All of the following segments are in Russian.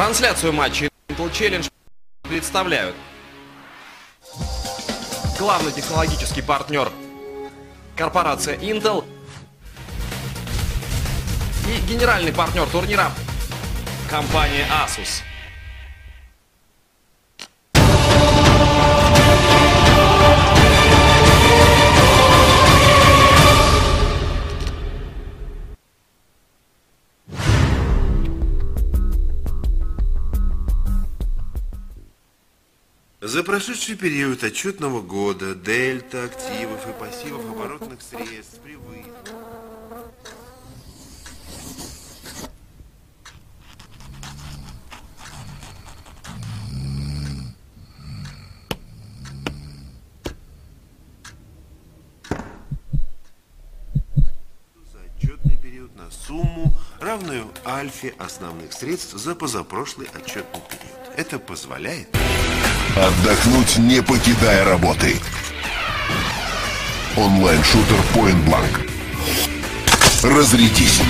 Трансляцию матча Intel Challenge представляют главный технологический партнер корпорация Intel и генеральный партнер турнира компания Asus. За прошедший период отчетного года дельта активов и пассивов оборотных средств на сумму, равную альфе основных средств за позапрошлый отчетный период. Это позволяет Отдохнуть, не покидая работы. Онлайн-шутер Point Blank. Разрядись.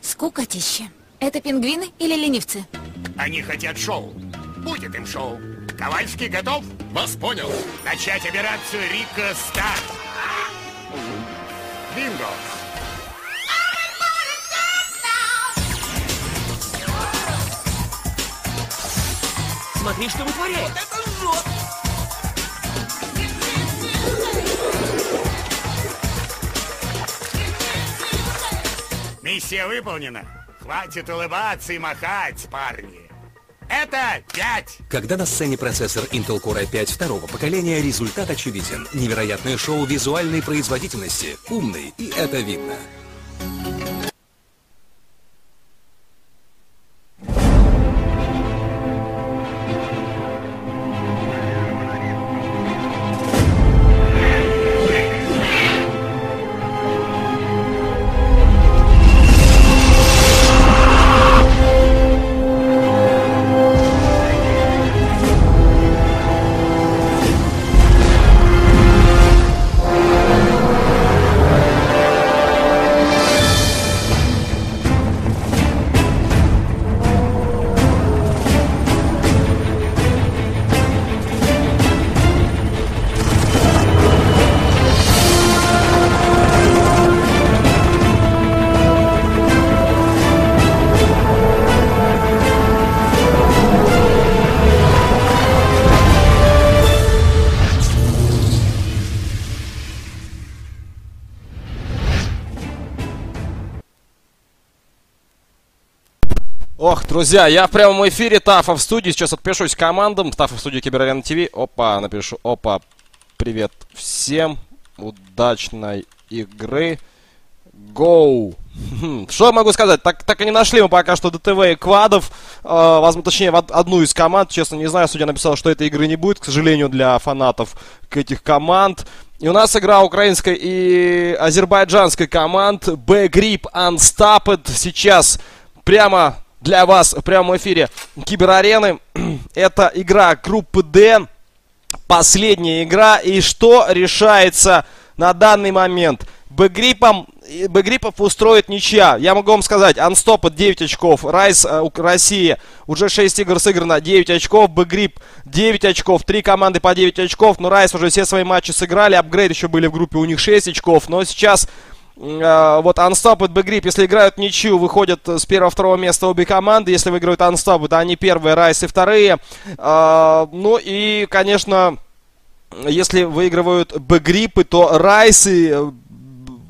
Скукотища. Это пингвины или ленивцы? Они хотят шоу. Будет им шоу. Ковальский готов? Вас понял. Начать операцию Рика Старт. Бинго. Смотри, что вытворяет. Миссия выполнена. Хватит улыбаться и махать, парни. Это пять. Когда на сцене процессор Intel Core i5 второго поколения, результат очевиден. Невероятное шоу визуальной производительности. Умный, и это видно. Ох, друзья, я в прямом эфире Тафа в студии. Сейчас отпишусь командам. Тафа в студии Киберарена ТВ. Опа, напишу. Опа, привет всем. Удачной игры. Гоу. Хм, Что я могу сказать? Так, так и не нашли мы пока что ДТВ и квадов. Э, возможно, точнее, в од- одну из команд. Честно, не знаю. Судья написал, что этой игры не будет, к сожалению, для фанатов этих команд. И у нас игра украинской и азербайджанской команд. B-Grip Unstopped. Сейчас прямо для вас в прямом эфире Киберарены. Это игра группы D. Последняя игра. И что решается на данный момент? Бэгрипом Бэгрипов устроит ничья. Я могу вам сказать, Unstopped 9 очков, Райс э, Россия уже 6 игр сыграно, 9 очков, Бэгрип 9 очков, 3 команды по 9 очков, но Райс уже все свои матчи сыграли, Апгрейд еще были в группе, у них 6 очков, но сейчас вот Unstopped, Бэгрип, если играют ничью, выходят с первого-второго места обе команды, если выиграют Unstopped, они первые, Райс и вторые. Э, ну и, конечно, если выигрывают Б-гриппы, то Райсы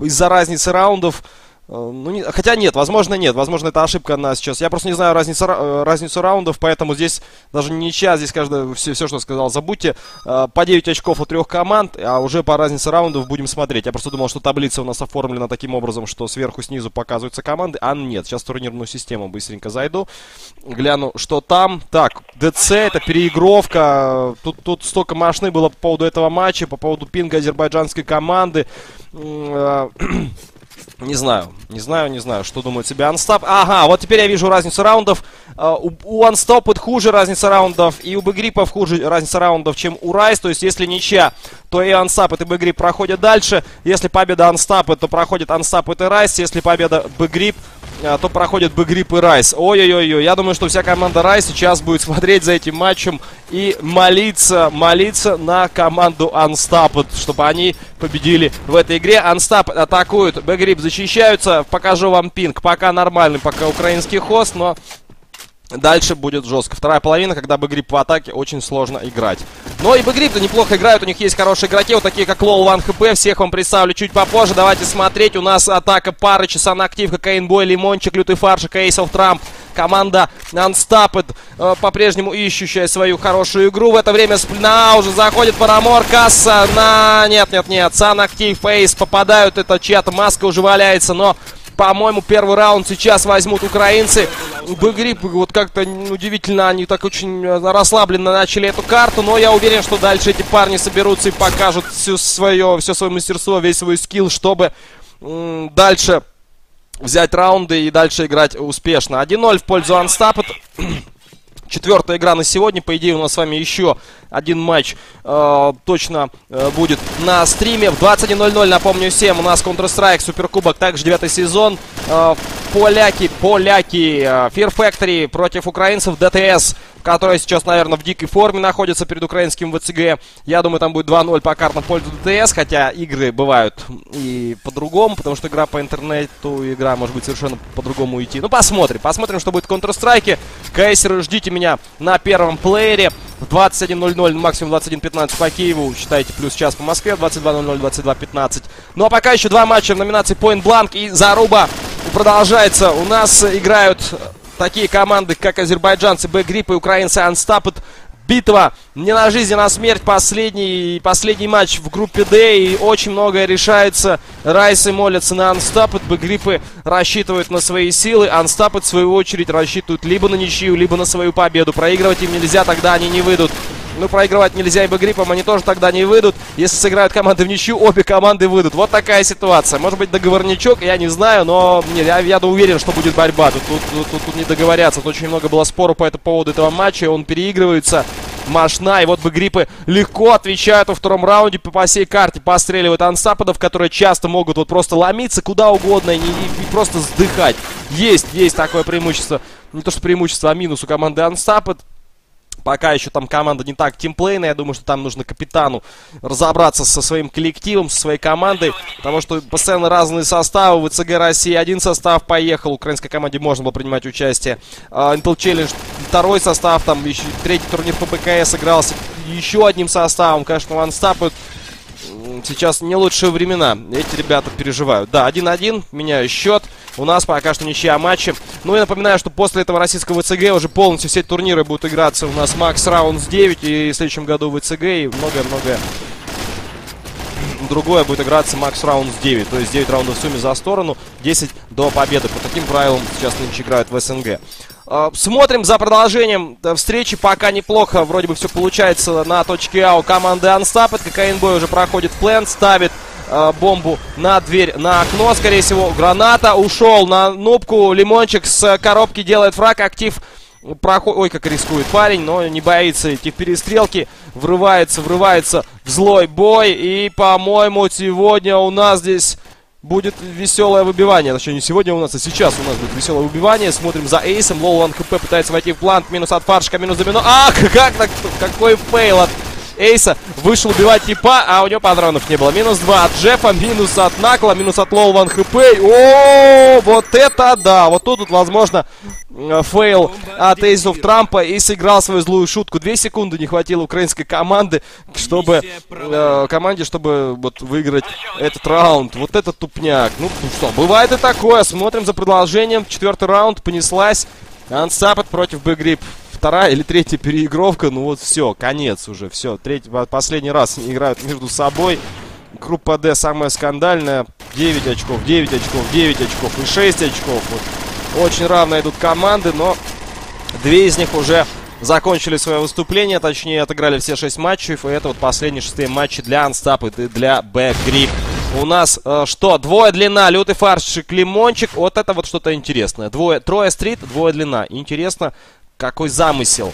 из-за разницы раундов ну, не- хотя нет, возможно нет, возможно это ошибка на сейчас. Я просто не знаю разницу, ра- э, разницу раундов, поэтому здесь даже не ничья, здесь каждый, все, все, что сказал, забудьте. Э, По 9 очков у трех команд, а уже по разнице раундов будем смотреть. Я просто думал, что таблица у нас оформлена таким образом, что сверху снизу показываются команды, а нет. Сейчас в турнирную систему быстренько зайду, гляну, что там. Так, ДЦ, это переигровка. Тут, тут столько машины было по поводу этого матча, по поводу пинга азербайджанской команды. Не знаю, не знаю, не знаю, что думает себе Unstop. Ага, вот теперь я вижу разницу раундов. А, У, Unstopped хуже разница раундов, и у Бэгрипов хуже разница раундов, чем у Райс. То есть, если ничья, то и Unstopped и Б-Грип проходят дальше. Если победа Unstopped, то проходит Unstopped и Райс. Если победа Б-Грип, а, то проходит Б-Грип и Райс. Ой-ой-ой, я думаю, что вся команда Райс сейчас будет смотреть за этим матчем и молиться, молиться на команду Unstopped, чтобы они победили в этой игре. Unstopped атакуют, Б-Грип защищаются. Покажу вам пинг. Пока нормальный, пока украинский хост, но Дальше будет жестко. Вторая половина, когда Бэгрип в атаке, очень сложно играть. Но и Бэгрип-то неплохо играют, у них есть хорошие игроки, вот такие как Лоу Ван ХП, всех вам представлю чуть попозже. Давайте смотреть, у нас атака пары, Часан Актив, Кокаинбой, Лимончик, Лютый Фаршик, Эйсов Трамп. Команда Unstopped э, по-прежнему ищущая свою хорошую игру. В это время Сплина уже заходит Парамор, Касса на... Нет, нет, нет, Сан Актив, Эйс попадают, это чья-то маска уже валяется, но... По-моему, первый раунд сейчас возьмут украинцы. Бэгрип, вот как-то удивительно, они так очень э, расслабленно начали эту карту, но я уверен, что дальше эти парни соберутся и покажут все свое, все свое мастерство, весь свой скилл, чтобы дальше взять раунды и дальше играть успешно. 1-0 в пользу Unstopped. Четвертая игра на сегодня. По идее, у нас с вами еще один матч э, точно э, будет на стриме. В 21.00, напомню всем, у нас Counter-Strike, Суперкубок, также девятый сезон. Э, поляки, поляки, э, Fear Factory против украинцев, ДТС которая сейчас, наверное, в дикой форме находится перед украинским ВЦГ. Я думаю, там будет 2-0 по картам в пользу ДТС, хотя игры бывают и по-другому, потому что игра по интернету, игра может быть совершенно по-другому идти. Ну, посмотрим, посмотрим, что будет в Counter-Strike. Кейсеры, ждите меня на первом плеере. В 21.00, максимум 21.15 по Киеву. Считайте, плюс час по Москве. 22.00, 22.15. Ну а пока еще два матча в номинации Point Blank и Заруба продолжается. У нас играют такие команды, как азербайджанцы Б-Грип и украинцы Unstopped. Битва не на жизнь, а на смерть. Последний, последний матч в группе D. И очень многое решается. Райсы молятся на Unstopped. Б-Гриппы рассчитывают на свои силы. Unstopped, в свою очередь, рассчитывают либо на ничью, либо на свою победу. Проигрывать им нельзя, тогда они не выйдут. Ну, проигрывать нельзя и Б-Гриппам, они тоже тогда не выйдут. Если сыграют команды в ничью, обе команды выйдут. Вот такая ситуация. Может быть, договорничок, я не знаю, но не, я, я уверен, что будет борьба. Тут, тут, тут, тут, тут не договорятся. Тут очень много было спору по этому поводу этого матча. Он переигрывается. Машна. И вот бы гриппы легко отвечают во втором раунде по, по всей карте. Постреливают ансападов, которые часто могут вот просто ломиться куда угодно и, и, и просто сдыхать. Есть, есть такое преимущество. Не то, что преимущество, а минус у команды Ансапад. Пока еще там команда не так тимплейная. Я думаю, что там нужно капитану разобраться со своим коллективом, со своей командой. Потому что постоянно разные составы. В ЦГ России один состав поехал. Украинской команде можно было принимать участие. Uh, Intel Challenge второй состав. Там еще третий турнир по БКС игрался еще одним составом. Конечно, ванстапы сейчас не лучшие времена. Эти ребята переживают. Да, 1-1. Меняю счет. У нас пока что ничья матчи. Ну и напоминаю, что после этого российского ВЦГ уже полностью все турниры будут играться у нас Макс Раундс 9 и в следующем году ВЦГ и многое-многое другое будет играться Макс Раундс 9. То есть 9 раундов в сумме за сторону, 10 до победы. По таким правилам сейчас нынче играют в СНГ. А, смотрим за продолжением встречи. Пока неплохо. Вроде бы все получается на точке А у команды Unstopped. Кокаинбой уже проходит плен, ставит э, бомбу на дверь, на окно, скорее всего. Граната ушел на нубку. Лимончик с коробки делает фраг. Актив проходит... Ой, как рискует парень, но не боится идти в перестрелки. Врывается, врывается в злой бой. И, по-моему, сегодня у нас здесь будет веселое выбивание. Точнее, не сегодня у нас, а сейчас у нас будет веселое выбивание. Смотрим за эйсом. Low HP пытается войти в plant. Минус от фаршика, минус минус. Ах, как так? Какой fail от Эйса. Вышел убивать типа, а у него патронов не было. Минус 2 от Джеффа, минус от Накла, минус от Low One HP. О, вот это да! Вот тут, тут возможно, э, fail от Эйсов Трампа и сыграл свою злую шутку. Две секунды не хватило украинской команды, чтобы э, команде, чтобы вот выиграть этот раунд. Вот это тупняк. Ну, ну что, бывает и такое. Смотрим за продолжением. Четвертый раунд понеслась. Ансапет против Бэгрип вторая или третья переигровка, ну вот все, конец уже, все. Третий, последний раз они играют между собой. Группа D самая скандальная. 9 очков, 9 очков, 9 очков и 6 очков. Вот. Очень равно идут команды, но две из них уже закончили свое выступление, точнее отыграли все 6 матчей. И это вот последние шестые матчи для Unstopped и для Backgrip. У нас э, что? Двое длина, лютый фаршик, лимончик. Вот это вот что-то интересное. Двое, трое стрит, двое длина. Интересно, какой замысел.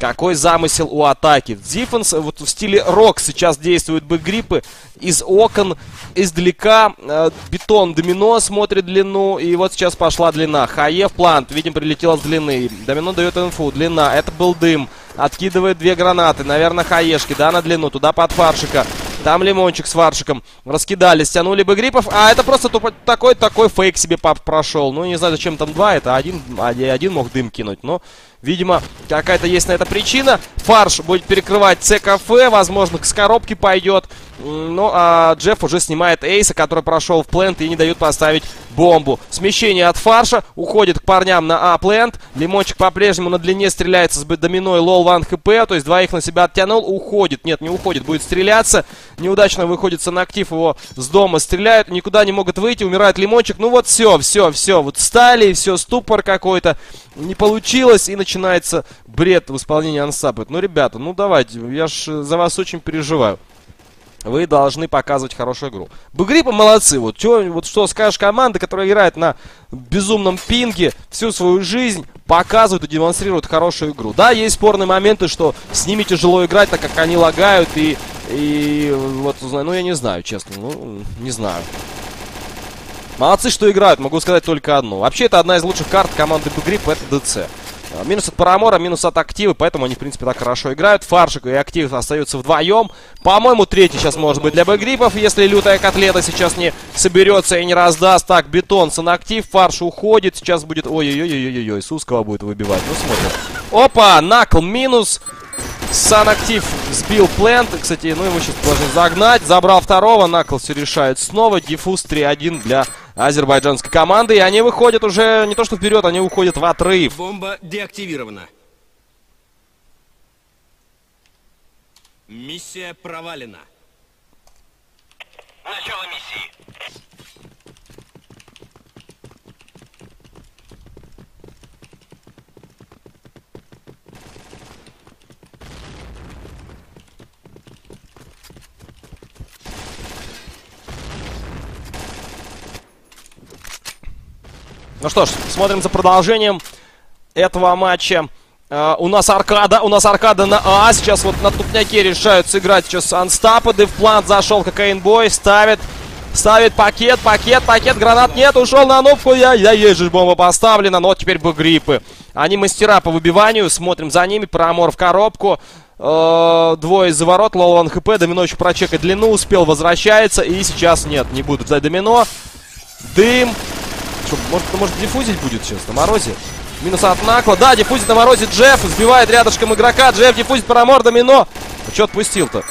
Какой замысел у атаки. Диффенс вот в стиле рок сейчас действуют бэкгриппы. Из окон, издалека. Э, бетон домино смотрит длину. И вот сейчас пошла длина. Хаев плант. Видим, прилетела с длины. Домино дает инфу. Длина. Это был дым. Откидывает две гранаты. Наверное, хаешки, да, на длину. Туда под фаршика. Там лимончик с фаршиком раскидали, стянули бы гриппов. А это просто тупо такой такой фейк себе пап прошел. Ну, не знаю, зачем там два. Это один, один мог дым кинуть. Но Видимо, какая-то есть на это причина. Фарш будет перекрывать ЦКФ, возможно, с коробки пойдет. Ну, а Джефф уже снимает Эйса, который прошел в плент и не дают поставить бомбу. Смещение от фарша, уходит к парням на А-плент. Лимончик по-прежнему на длине стреляется с доминой лол 1 хп, то есть двоих на себя оттянул, уходит. Нет, не уходит, будет стреляться. Неудачно выходит актив его с дома стреляют, никуда не могут выйти, умирает Лимончик. Ну вот все, все, все, вот стали, все, ступор какой-то. Не получилось и начинается бред в исполнении ансапа. Ну, ребята, ну давайте, я ж за вас очень переживаю. Вы должны показывать хорошую игру. Бугрипы молодцы. Вот, чё, вот что скажешь команда, которая играет на безумном пинге всю свою жизнь, показывают и демонстрируют хорошую игру. Да, есть спорные моменты, что с ними тяжело играть, так как они лагают и... И вот, ну, я не знаю, честно. Ну, не знаю. Молодцы, что играют, могу сказать только одно. Вообще, это одна из лучших карт команды Бугрип, это ДЦ. А, минус от Парамора, минус от Активы, поэтому они, в принципе, так хорошо играют. Фаршик и Актив остаются вдвоем. По-моему, третий сейчас может быть для Бэкгрипов, если лютая котлета сейчас не соберется и не раздаст. Так, Бетон, Санактив, Фарш уходит. Сейчас будет... Ой-ой-ой-ой-ой, Сускова будет выбивать. Ну, смотрим. Опа, Накл минус. Санактив сбил плент. Кстати, ну его сейчас должны загнать. Забрал второго. Накл все решает снова. Диффуз 3-1 для азербайджанской команды. И они выходят уже не то что вперед, они уходят в отрыв. Бомба деактивирована. Миссия провалена. Начало миссии. Ну что ж, смотрим за продолжением этого матча. Uh, у нас аркада, у нас аркада на А. Сейчас вот на тупняке решают сыграть сейчас анстапады. В план зашел кокаинбой, ставит, ставит пакет, пакет, пакет, гранат нет, ушел на нубку. Я, я же бомба поставлена, но теперь бы гриппы. Они мастера по выбиванию, смотрим за ними, промор в коробку. Uh, двое из-за ворот, лол хп, домино еще прочекать длину, успел, возвращается. И сейчас нет, не будут за домино. Дым, что, может, может диффузить будет сейчас на морозе? Минус от Накла. Да, диффузит на морозе Джефф. Сбивает рядышком игрока. Джефф диффузит парамор домино. Ну, что отпустил-то?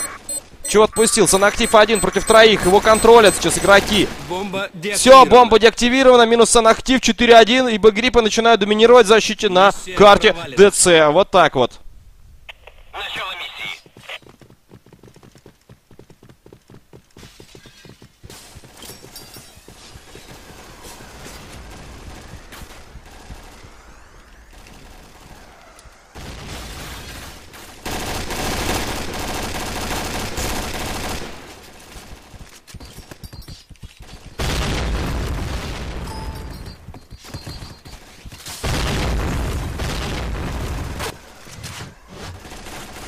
Чего отпустил? Санактив один против троих. Его контролят сейчас игроки. Бомба Все, бомба деактивирована. Минус Санактив 4-1. И Бэгрипы начинают доминировать в защите на карте ДЦ. Вот так вот. Начало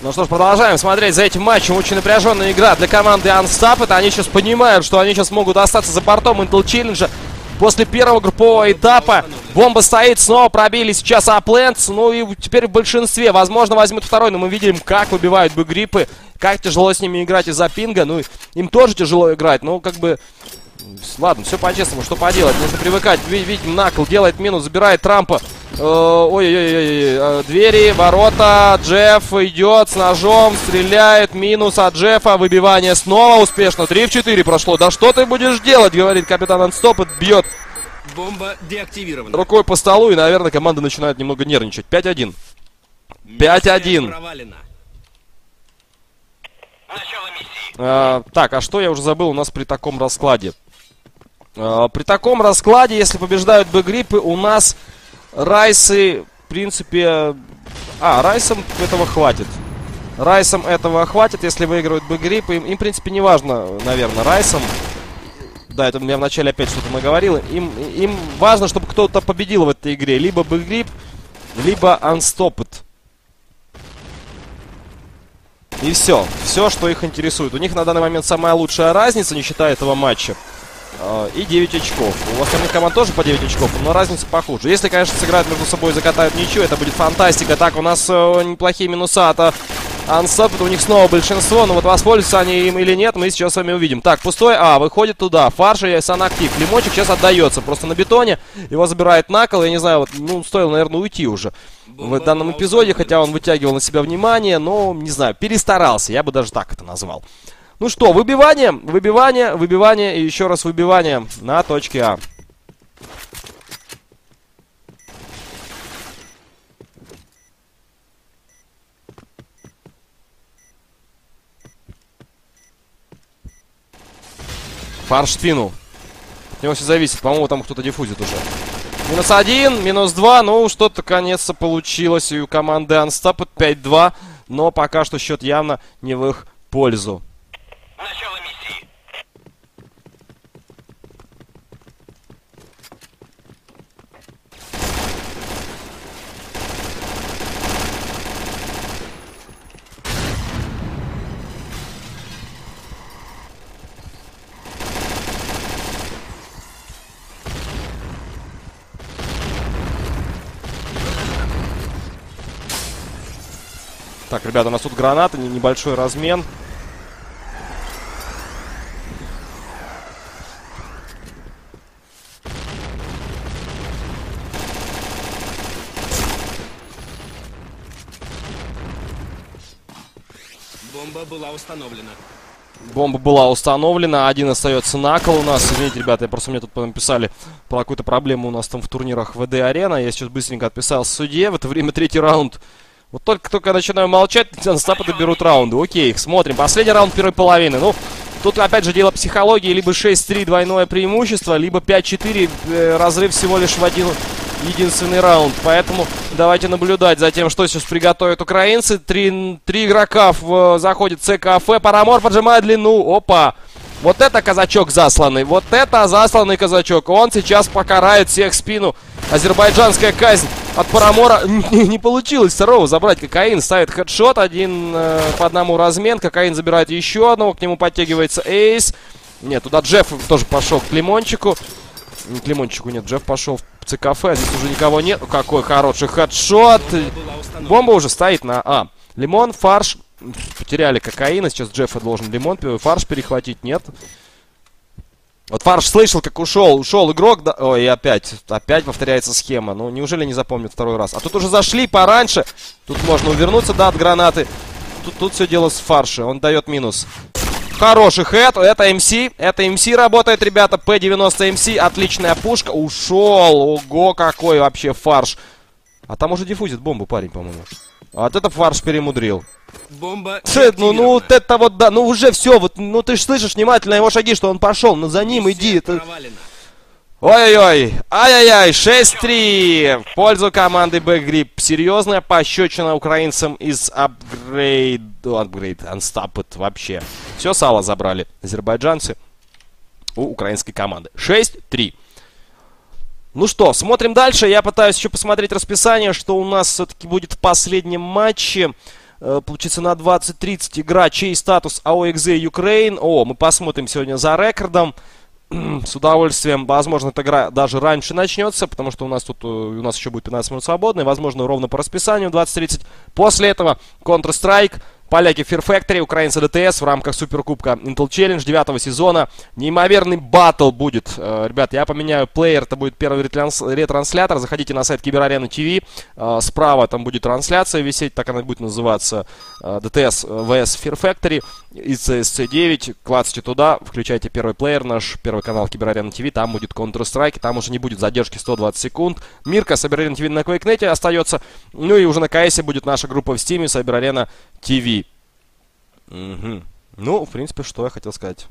Ну что ж, продолжаем смотреть за этим матчем. Очень напряженная игра для команды Unstopped. Они сейчас понимают, что они сейчас могут остаться за бортом Intel Challenge после первого группового этапа. Бомба стоит, снова пробили сейчас А plant. Ну и теперь в большинстве. Возможно, возьмут второй, но мы видим, как выбивают begrip. Как тяжело с ними играть из-за пинга. Ну, им тоже тяжело играть. Ну, как бы... Ладно, все по-честному, что поделать. Нужно привыкать. Видим, Накл делает минус, забирает Трампа. Ой-ой-ой, э, двери, ворота, Джефф идет с ножом, стреляет, минус от Джеффа, выбивание снова успешно, 3 в 4 прошло. Да что ты будешь делать, говорит капитан Анстоп, бьет Бомба деактивирована. Рукой по столу, и, наверное, команда начинает немного нервничать. 5-1. 5-1. А, так, а что я уже забыл у нас при таком раскладе? А, при таком раскладе, если побеждают Б-гриппы, у нас Райсы, в принципе... А, Райсам этого хватит. Райсам этого хватит, если выигрывают Б-грипп. Им, им, в принципе, не важно, наверное, Райсам. Да, это я вначале опять что-то мы говорили. Им, им важно, чтобы кто-то победил в этой игре. Либо Б-грипп, либо Unstopped. И все. Все, что их интересует. У них на данный момент самая лучшая разница, не считая этого матча. Э, и 9 очков. У остальных команд тоже по 9 очков, но разница похуже. Если, конечно, сыграют между собой и закатают ничего, это будет фантастика. Так, у нас э, неплохие минуса от Ансап, у них снова большинство, но вот воспользуются они им или нет, мы сейчас с вами увидим. Так, пустой А, выходит туда, фарш и санактив. Лимончик сейчас отдается, просто на бетоне, его забирает накол, я не знаю, вот, ну, стоило, наверное, уйти уже в данном эпизоде, хотя он вытягивал на себя внимание, но, не знаю, перестарался, я бы даже так это назвал. Ну что, выбивание, выбивание, выбивание и еще раз выбивание на точке А. Фарш спину. От него все зависит. По-моему, там кто-то диффузит уже. Минус один, минус два. Ну, что-то, конец-то получилось и у команды Unstopped 5-2. Но пока что счет явно не в их пользу. Начало миссии. Так, ребята, у нас тут гранаты, небольшой размен. Бомба была установлена. Бомба была установлена, один остается на кол у нас. Извините, ребята, я просто мне тут написали про какую-то проблему у нас там в турнирах ВД Арена. Я сейчас быстренько отписался судье. В это время третий раунд. Вот только-только начинаю молчать, Запады берут раунды. Окей, смотрим. Последний раунд первой половины. Ну, тут опять же дело психологии. Либо 6-3 двойное преимущество, либо 5-4 э, разрыв всего лишь в один единственный раунд. Поэтому давайте наблюдать за тем, что сейчас приготовят украинцы. Три, три игрока в, заходит в ЦКФ. Парамор поджимает длину. Опа! Вот это казачок засланный. Вот это засланный казачок. Он сейчас покарает всех спину. Азербайджанская казнь от Парамора. Не, не получилось второго забрать. Кокаин ставит хедшот. Один э, по одному размен. Кокаин забирает еще одного. К нему подтягивается Эйс. Нет, туда Джефф тоже пошел к Лимончику. К Лимончику, нет. Джефф пошел в ЦКФ. А здесь уже никого нет. Какой хороший хедшот. Бомба уже стоит на А. Лимон, фарш. Потеряли кокаина. Сейчас Джеффа должен лимон, фарш перехватить. Нет. Вот Фарш слышал, как ушел. Ушел игрок. Да... Ой, и опять. Опять повторяется схема. Ну, неужели не запомнит второй раз? А тут уже зашли пораньше. Тут можно увернуться, да, от гранаты. Тут, тут все дело с Фарши. Он дает минус. Хороший хэт. Это МС. Это МС работает, ребята. П-90 МС. Отличная пушка. Ушел. Ого, какой вообще фарш. А там уже диффузит бомбу парень, по-моему. А вот это фарш перемудрил. Бомба Шет, ну, ну вот это вот, да, ну уже все, вот, ну ты ж слышишь внимательно его шаги, что он пошел, ну за ним иди. Это... Ой-ой-ой, ай-яй-яй, 6-3 в пользу команды Бэкгрип. Серьезная пощечина украинцам из апгрейд, апгрейд, Unstopped вообще. Все сало забрали азербайджанцы у украинской команды. 6-3. Ну что, смотрим дальше. Я пытаюсь еще посмотреть расписание, что у нас все-таки будет в последнем матче. Э, получится на 20.30 игра чей статус AOXZ Ukraine. О, мы посмотрим сегодня за рекордом. С удовольствием. Возможно, эта игра даже раньше начнется, потому что у нас тут э, у нас еще будет 15 минут свободной. Возможно, ровно по расписанию 20.30. После этого Counter-Strike Поляки Fear Factory, украинцы ДТС в рамках Суперкубка Intel Challenge 9 сезона. Неимоверный батл будет. Э, ребят, я поменяю плеер, это будет первый ретранслятор. Заходите на сайт Киберарена ТВ. Э, справа там будет трансляция висеть, так она будет называться. Э, ДТС vs Fear Factory из CSC9. Клацайте туда, включайте первый плеер наш, первый канал Киберарена ТВ. Там будет Counter-Strike, там уже не будет задержки 120 секунд. Мирка, Саберарена ТВ на QuakeNet остается. Ну и уже на КС будет наша группа в Стиме, Саберарена ТВ. Угу. Ну, в принципе, что я хотел сказать.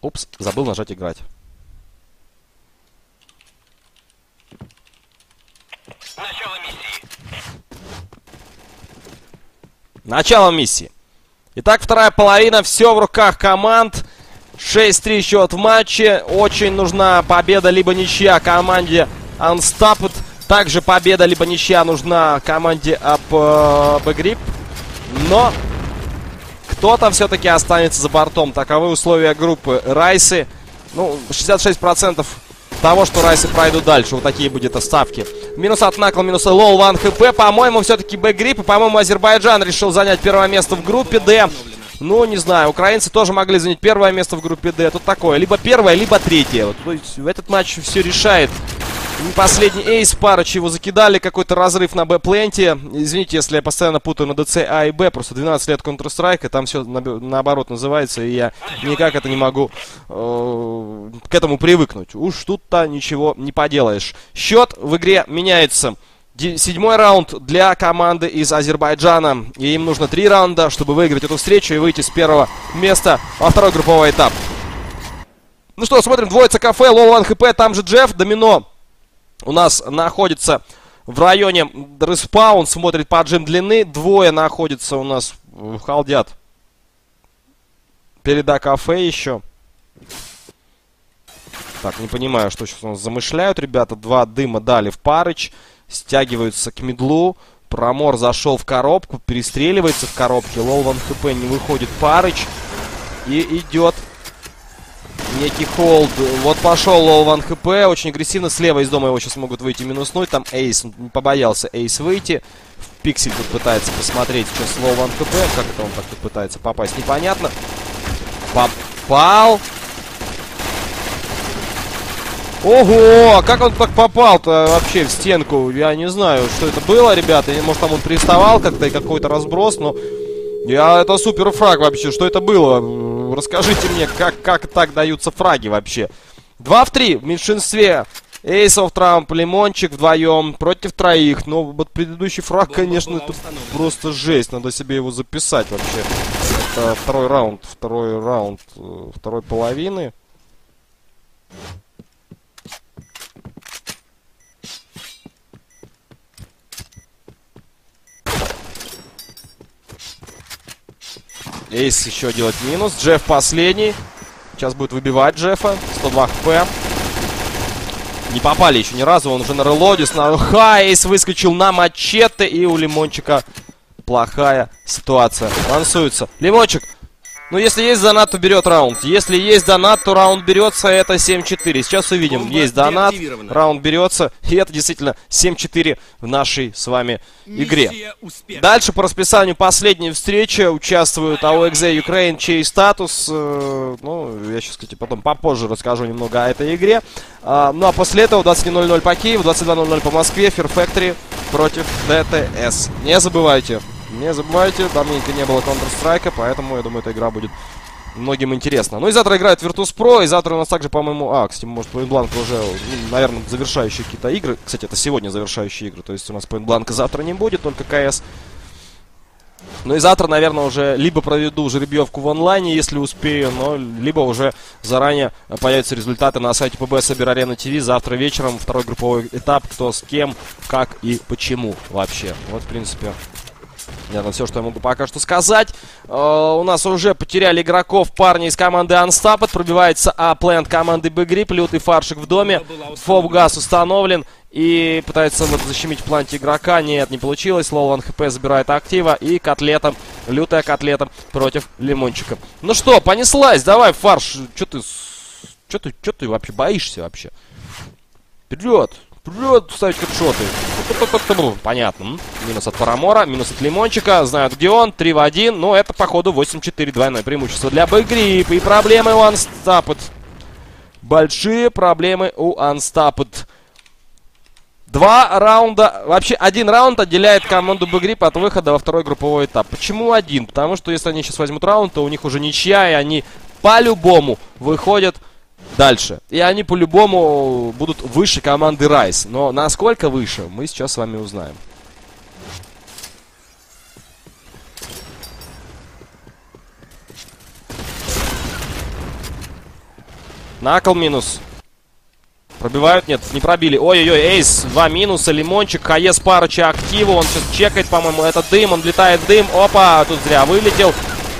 Упс, забыл нажать играть. Начало миссии. Начало миссии. Итак, вторая половина. Все в руках команд. 6-3 счет в матче. Очень нужна победа, либо ничья команде Unstopped. Также победа либо ничья нужна команде об э, Бэгрип. Но кто-то все-таки останется за бортом. Таковы условия группы. Райсы, ну, 66% того, что Райсы пройдут дальше. Вот такие будут ставки. Минус от Накл, минус Лол, 1 хп. По-моему, все-таки Бэгрип. И, по-моему, Азербайджан решил занять первое место в группе Д. Ну, не знаю, украинцы тоже могли занять первое место в группе Д. Тут такое, либо первое, либо третье. Вот, то есть в этот матч все решает. Последний эйс Парыч его закидали, какой-то разрыв на Б-пленте. Извините, если я постоянно путаю на ДЦ А и Б, просто 12 лет Counter-Strike, там все наоборот называется, и я никак это не могу э, к этому привыкнуть. Уж тут-то ничего не поделаешь. Счет в игре меняется. Седьмой раунд для команды из Азербайджана. И им нужно три раунда, чтобы выиграть эту встречу и выйти с первого места во второй групповой этап. Ну что, смотрим, двоица кафе, лол 1 хп, там же Джефф, домино у нас находится в районе респаун, смотрит по джим длины. Двое находится у нас в халдят. Переда кафе еще. Так, не понимаю, что сейчас у нас замышляют ребята. Два дыма дали в парыч. Стягиваются к медлу. Промор зашел в коробку, перестреливается в коробке. Лол ван хп не выходит парыч. И идет некий холд. Вот пошел Лол ван хп. Очень агрессивно. Слева из дома его сейчас могут выйти минуснуть. Там Эйс. Побоялся Эйс выйти. Пиксель тут пытается посмотреть сейчас Лол ван хп. Как это он так тут пытается попасть? Непонятно. Попал. Ого, а как он так попал-то вообще в стенку? Я не знаю, что это было, ребята. Может, там он приставал как-то и какой-то разброс, но... Я, это супер фраг вообще. Что это было? Расскажите мне, как, как так даются фраги вообще? 2 в 3 в меньшинстве. Эйсов, Трамп, Лимончик вдвоем против троих. Но вот предыдущий фраг, Бомба конечно, это просто жесть. Надо себе его записать вообще. Это второй раунд, второй раунд э, второй половины. Эйс еще делать минус. Джефф последний. Сейчас будет выбивать Джеффа. 102 хп. Не попали еще ни разу. Он уже на релоде. Ха, Эйс выскочил на мачете. И у Лимончика плохая ситуация. Лансуется. Лимончик. Ну, если есть донат, то берет раунд. Если есть донат, то раунд берется. Это 7-4. Сейчас увидим. Бомба есть донат. Раунд берется. И это действительно 7-4 в нашей с вами игре. Дальше по расписанию последней встречи участвуют AOXA Ukraine, чей статус, э, ну, я сейчас, кстати, потом попозже расскажу немного о этой игре. А, ну, а после этого 21.00 по Киеву, 22.00 по Москве, Fear Factory против DTS. Не забывайте, не забывайте, давненько не было Counter-Strike, поэтому, я думаю, эта игра будет многим интересна. Ну и завтра играет Virtus.pro, и завтра у нас также, по-моему, а, кстати, может, Point уже, ну, наверное, завершающие какие-то игры. Кстати, это сегодня завершающие игры, то есть у нас Point завтра не будет, только КС. Ну и завтра, наверное, уже либо проведу жеребьевку в онлайне, если успею, но либо уже заранее появятся результаты на сайте ПБ Собер Арена ТВ. Завтра вечером второй групповой этап, кто с кем, как и почему вообще. Вот, в принципе, Наверное, все, что я могу пока что сказать. Э, у нас уже потеряли игроков парни из команды Unstopped. Пробивается А-плент команды Б-Грип. Лютый фаршик в доме. Фоб-газ установлен. И пытается вот защемить в планте игрока. Нет, не получилось. Лолан ХП забирает актива. И котлета. Лютая котлета против Лимончика. Ну что, понеслась. Давай, фарш. Че ты... Че ты, чё ты вообще боишься вообще? Вперед! Вперед ставить хедшоты. Понятно. Минус от Парамора, минус от Лимончика. Знают, где он. 3 в 1. Но это, походу, 8-4. Двойное преимущество для Бэгрип. И проблемы у Unstopped. Большие проблемы у Unstopped. Два раунда, вообще один раунд отделяет команду Бэгрип от выхода во второй групповой этап. Почему один? Потому что если они сейчас возьмут раунд, то у них уже ничья, и они по-любому выходят дальше. И они по-любому будут выше команды Райс. Но насколько выше, мы сейчас с вами узнаем. Накол минус. Пробивают? Нет, не пробили. Ой-ой-ой, Эйс, два минуса, Лимончик, ХС Парыча актива. Он сейчас чекает, по-моему, это дым, он летает дым. Опа, тут зря вылетел.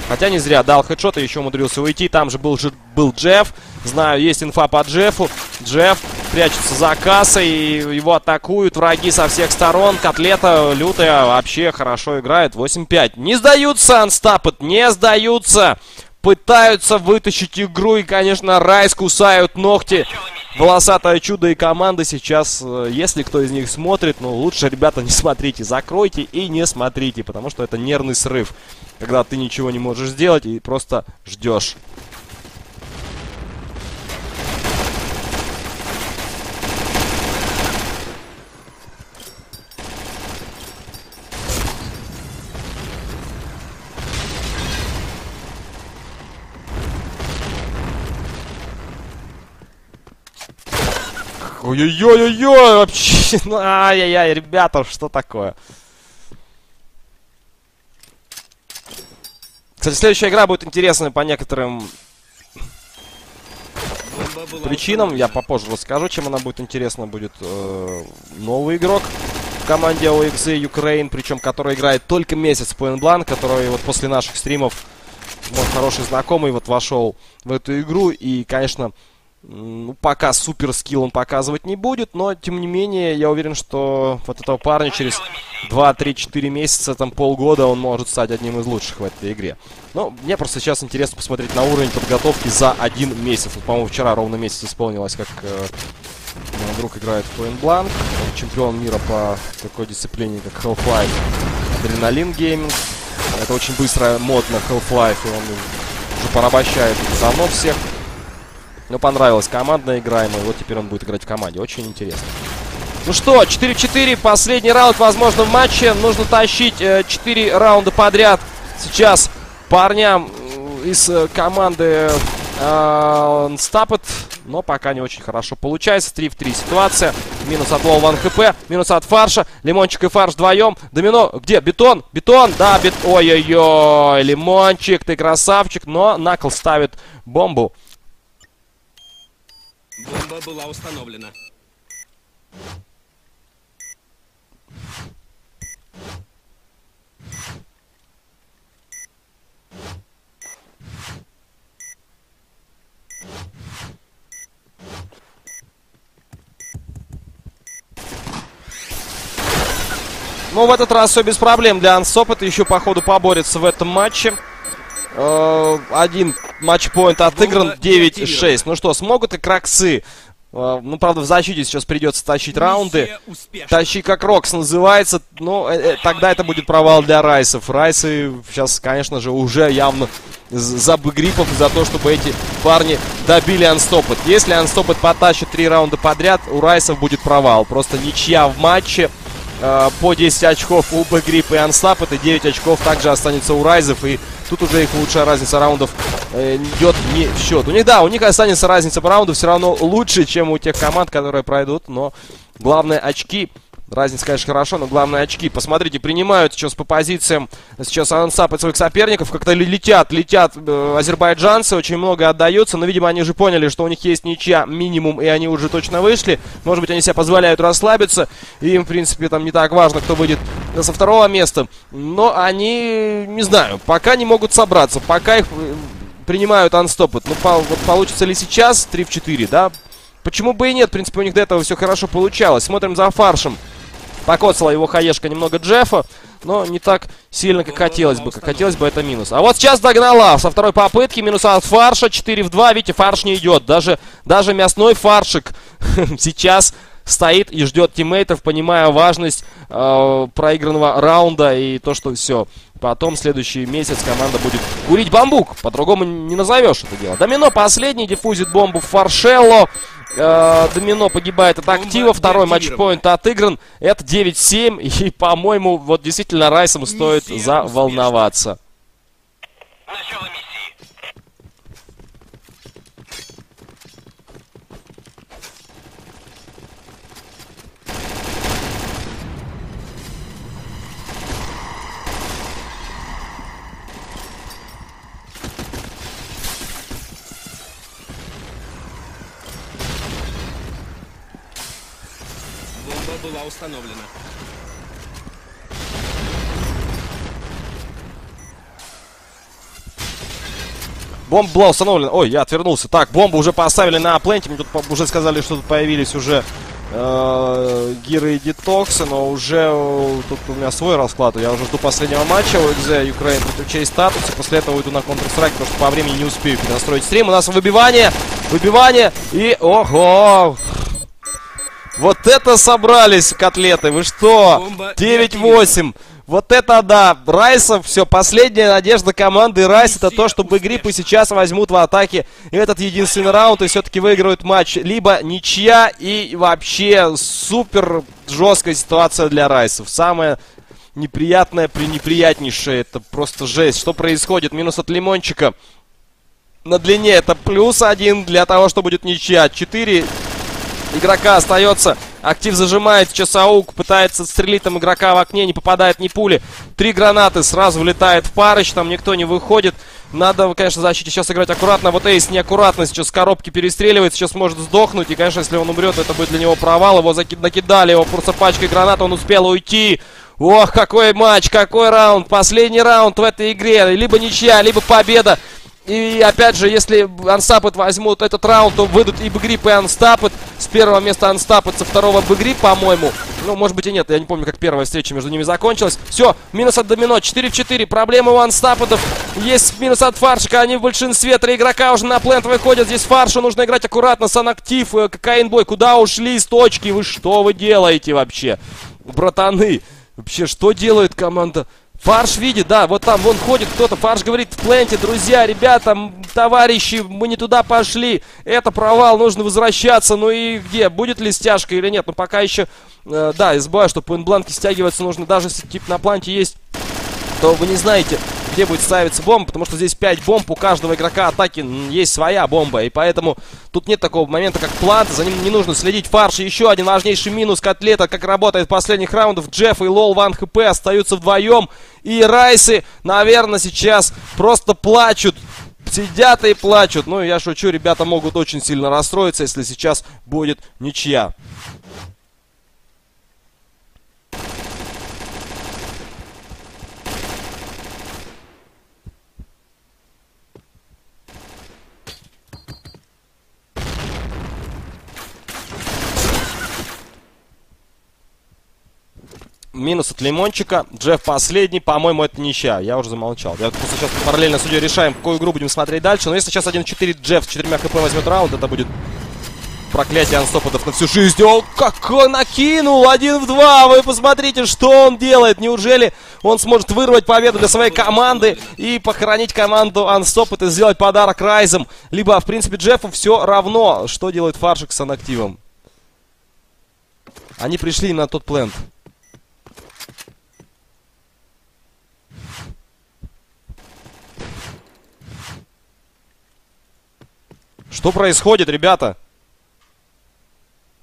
Хотя не зря, дал хедшот и еще умудрился уйти. Там же был, же был Джефф. Знаю, есть инфа по Джеффу. Джефф прячется за кассой, его атакуют враги со всех сторон. Котлета лютая вообще хорошо играет. 8-5. Не сдаются, Анстапет, не сдаются. Пытаются вытащить игру и, конечно, Райс кусают ногти. Волосатое чудо и команда сейчас, э, если кто из них смотрит, ну, лучше, ребята, не смотрите. Закройте и не смотрите, потому что это нервный срыв. Когда ты ничего не можешь сделать и просто ждешь. Ой-ой-ой-ой, вообще, ну, ай-яй-яй, ребята, что такое? Кстати, следующая игра будет интересная по некоторым причинам. Я попозже расскажу, чем она будет интересна. Будет э, новый игрок в команде OXZ Ukraine, причем который играет только месяц Point Blank, который вот после наших стримов мой хороший знакомый вот вошел в эту игру и, конечно, ну, пока супер скилл он показывать не будет, но тем не менее я уверен, что вот этого парня через 2-3-4 месяца, там полгода он может стать одним из лучших в этой игре. Ну, мне просто сейчас интересно посмотреть на уровень подготовки за один месяц. Вот, по-моему, вчера ровно месяц исполнилось, как э, друг играет в Point Blank. Он чемпион мира по такой дисциплине, как Half-Life Adrenaline Gaming. Это очень быстро мод на Half-Life, и он уже порабощает давно всех. Ну, понравилась командная игра и вот теперь он будет играть в команде. Очень интересно. Ну что, 4-4, последний раунд, возможно, в матче. Нужно тащить э, 4 раунда подряд сейчас парням из э, команды э. Но пока не очень хорошо получается. 3 в 3 ситуация. Минус от Лол 1 хп, минус от Фарша. Лимончик и Фарш вдвоем. Домино, где? Бетон? Бетон? Да, бет... Ой-ой-ой, Лимончик, ты красавчик. Но Накл ставит бомбу. Бомба была установлена. Ну, в этот раз все без проблем для Ансопета. Еще, походу, поборется в этом матче. Один матчпоинт отыгран, Бомба 9-6. деактивирована. Ну что, смогут и Краксы? Э, Ну, правда, в защите сейчас придется тащить раунды. Тащи как Рокс называется. Ну, тогда это будет провал для Райсов. Райсы сейчас, конечно же, уже явно за гриппов за то, чтобы эти парни добили Анстопет. Если Анстопет потащит три раунда подряд, у Райсов будет провал. Просто ничья в матче. Э, По 10 очков у Б-Грипп и Анстапет, и 9 очков также останется у Райзов. И тут уже их лучшая разница раундов э, идет не в счет. У них, да, у них останется разница по раунду все равно лучше, чем у тех команд, которые пройдут. Но главное очки. Разница, конечно, хорошо, но главное очки. Посмотрите, принимают сейчас по позициям. Сейчас Ансап своих соперников. Как-то летят, летят э, азербайджанцы. Очень много отдаются. Но, видимо, они уже поняли, что у них есть ничья минимум, и они уже точно вышли. Может быть, они себя позволяют расслабиться. Им, в принципе, там не так важно, кто выйдет со второго места. Но они, не знаю, пока не могут собраться. Пока их э, принимают анстопы. Ну, по- вот получится ли сейчас 3 в 4, да? Почему бы и нет? В принципе, у них до этого все хорошо получалось. Смотрим за фаршем. Покоцала его хаешка немного Джеффа, но не так сильно, как хотелось бы. Как хотелось бы, это минус. А вот сейчас догнала со второй попытки. Минус от фарша. 4 в 2. Видите, фарш не идет. Даже, даже мясной фаршик сейчас стоит и ждет тиммейтов, понимая важность э, проигранного раунда и то, что все. Потом следующий месяц команда будет курить бамбук. По-другому не назовешь это дело. Домино последний диффузит бомбу в Фаршелло. Э, Домино погибает от актива. Второй матчпоинт отыгран. Это 9-7. И, по-моему, вот действительно Райсом стоит заволноваться. Начало миссии. Бомба была установлена. Бомба была установлена. Ой, я отвернулся. Так, бомбу уже поставили на пленте. Мне тут уже сказали, что тут появились уже э, гиры и детоксы, но уже э, тут у меня свой расклад. Я уже жду последнего матча XZ Украин против чей статус. И после этого уйду на Counter-Strike, потому что по времени не успею перенастроить стрим. У нас выбивание, выбивание и... Ого! Вот это собрались котлеты, вы что? Бомба 9-8. Вот это да, Райсов, все, последняя надежда команды Райс, это то, что Б-гриппы сейчас возьмут в атаке этот единственный раунд и все-таки выиграют матч. Либо ничья и вообще супер жесткая ситуация для Райсов. Самая неприятная, пренеприятнейшая, это просто жесть. Что происходит? Минус от Лимончика. На длине это плюс один для того, что будет ничья. 4 игрока остается. Актив зажимает. Сейчас Аук пытается стрелить там игрока в окне. Не попадает ни пули. Три гранаты. Сразу влетает в парыч. Там никто не выходит. Надо, конечно, защите сейчас играть аккуратно. Вот Эйс неаккуратно сейчас с коробки перестреливает. Сейчас может сдохнуть. И, конечно, если он умрет, это будет для него провал. Его заки- накидали. Его просто пачкой гранат. Он успел уйти. Ох, какой матч, какой раунд. Последний раунд в этой игре. Либо ничья, либо победа. И опять же, если Unstopped возьмут этот раунд, то выйдут и Бгрип, и Unstopped. Первого места Unstopped, со второго Бгрип, по-моему. Ну, может быть и нет, я не помню, как первая встреча между ними закончилась. Все, минус от Домино, 4 в 4. Проблемы у Unstopped. Есть минус от Фаршика, они в большинстве. Три игрока уже на плент выходят. Здесь Фаршу нужно играть аккуратно. Санактив, э, Кокаинбой, куда ушли с точки? Вы что вы делаете вообще? Братаны, вообще что делает команда? Фарш видит, да, вот там вон ходит кто-то. Фарш говорит в пленте, друзья, ребята, товарищи, мы не туда пошли. Это провал, нужно возвращаться. Ну и где? Будет ли стяжка или нет? Ну пока еще, э, да, забываю, что по инбланке стягиваться нужно, даже если тип на планте есть то вы не знаете, где будет ставиться бомба, потому что здесь 5 бомб, у каждого игрока атаки есть своя бомба, и поэтому тут нет такого момента, как плант, за ним не нужно следить. Фарш, еще один важнейший минус котлета, как работает последних раундах. Джефф и Лол Ван ХП остаются вдвоем, и Райсы, наверное, сейчас просто плачут. Сидят и плачут. Ну, я шучу, ребята могут очень сильно расстроиться, если сейчас будет ничья. Минус от Лимончика. Джефф последний. По-моему, это ничья. Я уже замолчал. Я просто сейчас параллельно судьей решаем, какую игру будем смотреть дальше. Но если сейчас 1-4 Джефф с 4 хп возьмет раунд, это будет проклятие анстоподов на всю жизнь. О, как он накинул! Один в два! Вы посмотрите, что он делает! Неужели он сможет вырвать победу для своей команды и похоронить команду Unstopped и сделать подарок Райзам? Либо, в принципе, Джеффу все равно, что делает Фаршик с анактивом. Они пришли на тот плент. Что происходит, ребята?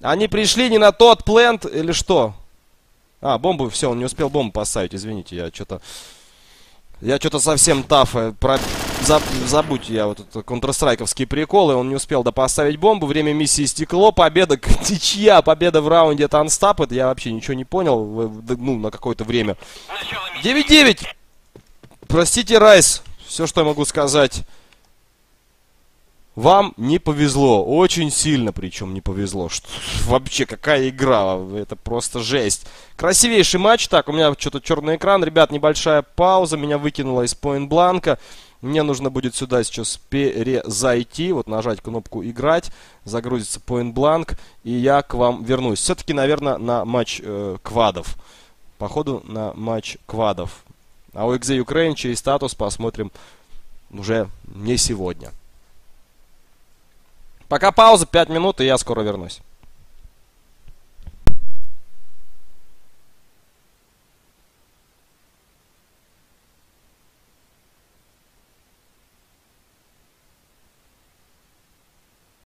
Они пришли не на тот плент или что? А, бомбу, все, он не успел бомбу поставить, извините, я что-то... Я что-то совсем таф, э, про... заб- забудь я вот это контрстрайковские приколы, он не успел да поставить бомбу, время миссии стекло, победа, ничья, победа в раунде это Unstopped, я вообще ничего не понял, ну, на какое-то время. 9-9! Простите, Райс, все, что я могу сказать. Вам не повезло, очень сильно причем не повезло. Что, вообще, какая игра, это просто жесть. Красивейший матч, так, у меня что-то черный экран, ребят, небольшая пауза, меня выкинуло из поинт-бланка. Мне нужно будет сюда сейчас перезайти, вот нажать кнопку «Играть», загрузится поинт-бланк, и я к вам вернусь. Все-таки, наверное, на матч э, квадов. Походу, на матч квадов. А у Ukraine через статус посмотрим уже не сегодня. Пока пауза, 5 минут, и я скоро вернусь.